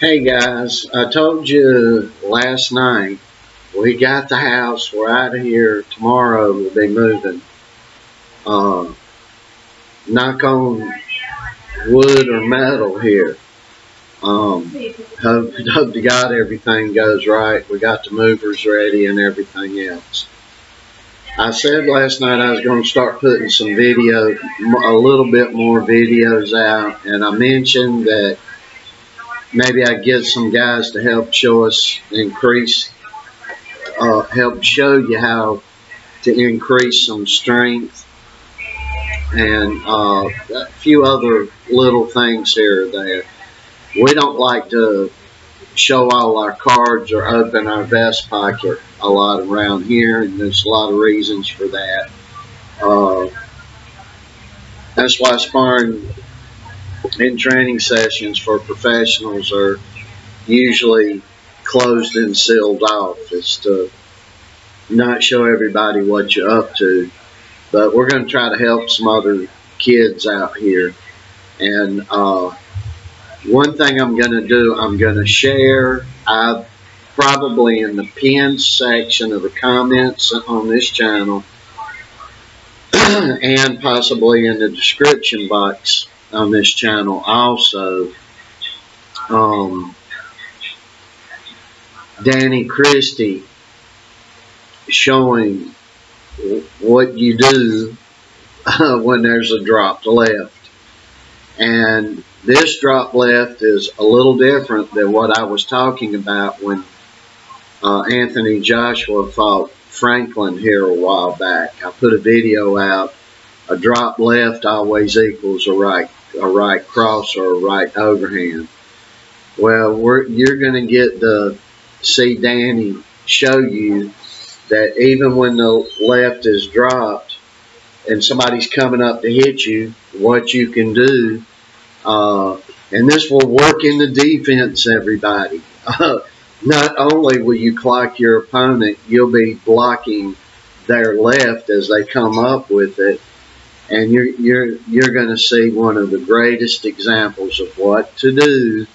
Hey guys, I told you last night we got the house. We're out of here tomorrow. We'll be moving. Uh, knock on wood or metal here. Um, hope, hope to God everything goes right. We got the movers ready and everything else. I said last night I was going to start putting some video, a little bit more videos out, and I mentioned that maybe I get some guys to help show us increase, uh, help show you how to increase some strength and uh, a few other little things here or there. We don't like to show all our cards or open our vest pocket a lot around here, and there's a lot of reasons for that. Uh, that's why sparring in training sessions for professionals are usually closed and sealed off. It's to not show everybody what you're up to. But we're going to try to help some other kids out here. And uh, one thing I'm going to do, I'm going to share, I probably in the pinned section of the comments on this channel, and possibly in the description box on this channel also. Um, Danny Christie showing what you do when there's a drop left. And this drop left is a little different than what I was talking about when uh, Anthony Joshua fought Franklin here a while back. I put a video out. A drop left always equals a right a right cross or a right overhand. Well, you're going to get to see Danny show you that even when the left is dropped and somebody's coming up to hit you, what you can do. Uh, and this will work in the defense, everybody. Not only will you clock your opponent, you'll be blocking their left as they come up with it and you're you're you're going to see one of the greatest examples of what to do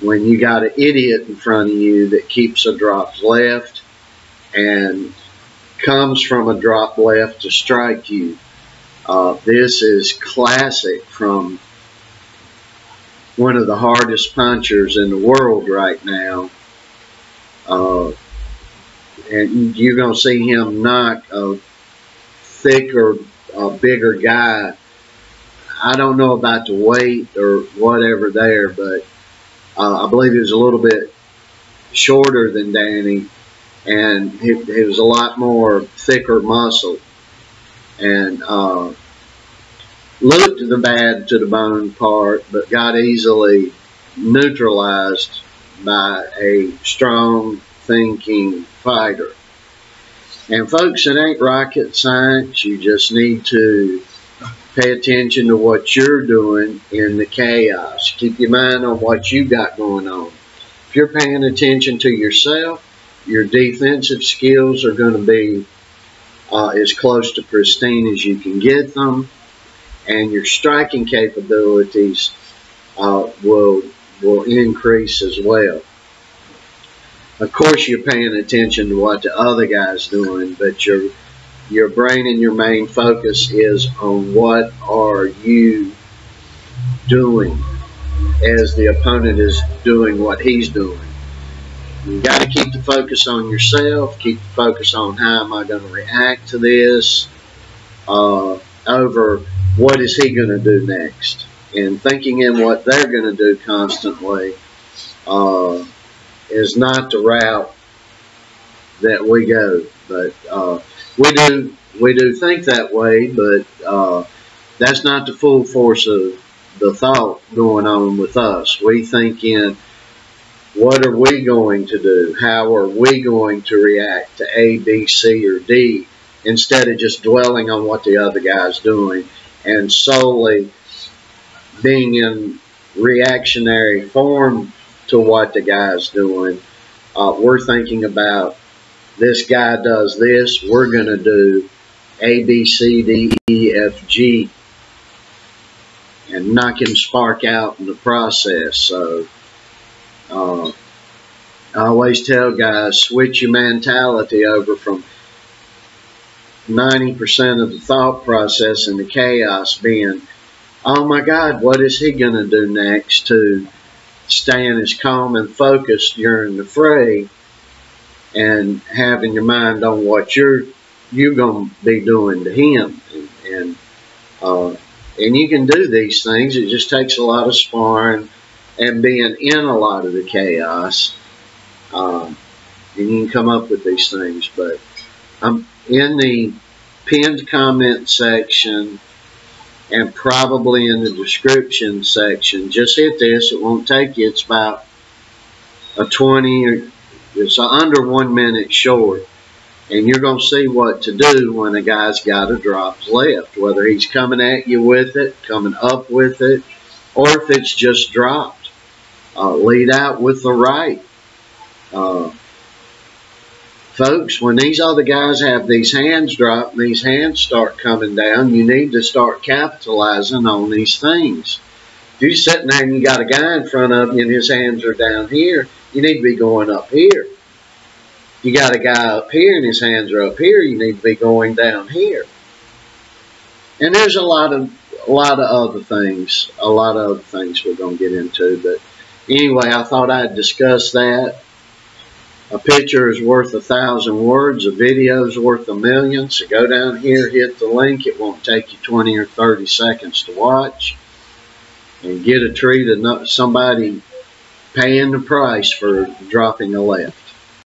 when you got an idiot in front of you that keeps a drop left and comes from a drop left to strike you. Uh, this is classic from one of the hardest punchers in the world right now. Uh, and you're going to see him knock a thicker a bigger guy. I don't know about the weight or whatever there, but uh, I believe he was a little bit shorter than Danny, and he, he was a lot more thicker muscle, and uh, looked the bad to the bone part, but got easily neutralized by a strong thinking fighter. And folks, it ain't rocket science. You just need to pay attention to what you're doing in the chaos. Keep your mind on what you got going on. If you're paying attention to yourself, your defensive skills are going to be uh, as close to pristine as you can get them, and your striking capabilities uh, will will increase as well of course you're paying attention to what the other guy's doing, but your your brain and your main focus is on what are you doing as the opponent is doing what he's doing. You got to keep the focus on yourself, keep the focus on how am I going to react to this, uh, over what is he going to do next. And thinking in what they're going to do constantly uh, is not the route that we go. But uh, we do we do think that way, but uh, that's not the full force of the thought going on with us. We think in what are we going to do? How are we going to react to A, B, C, or D instead of just dwelling on what the other guy's doing and solely being in reactionary form to what the guy's doing. Uh, we're thinking about this guy does this, we're going to do A, B, C, D, E, F, G, and knock him spark out in the process. So Uh, I always tell guys, switch your mentality over from 90% of the thought process and the chaos being, oh my God, what is he going to do next to staying as calm and focused during the fray and having your mind on what you're you're going to be doing to him. And, and uh, and you can do these things. It just takes a lot of sparring and being in a lot of the chaos um, and you can come up with these things. But I'm in the pinned comment section and probably in the description section. Just hit this. It won't take you. It's about a 20 or it's under one minute short. And you're going to see what to do when a guy's got a drop left, whether he's coming at you with it, coming up with it, or if it's just dropped. Uh, lead out with the right. Uh, folks, when these other guys have these hands drop and these hands start coming down, you need to start capitalizing on these things. If you're sitting there and you got a guy in front of you and his hands are down here, you need to be going up here. If You got a guy up here and his hands are up here, you need to be going down here. And there's a lot of a lot of other things, a lot of other things we're going to get into. But anyway, I thought I'd discuss that. A picture is worth a thousand words. A video is worth a million. So go down here, hit the link. It won't take you 20 or 30 seconds to watch. And get a treat of somebody paying the price for dropping a left.